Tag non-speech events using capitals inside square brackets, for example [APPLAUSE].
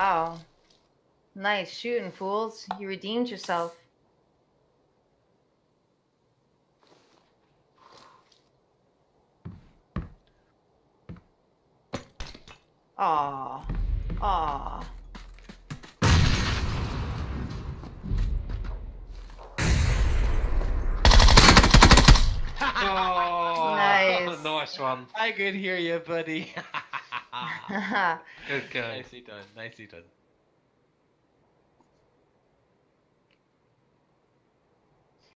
Wow. Nice shooting, fools. You redeemed yourself. Aw. Aw. [LAUGHS] Oh, Nice. [LAUGHS] nice one. I could hear you, buddy. [LAUGHS] Haha. [LAUGHS] Good go. nicely done. Nicely done.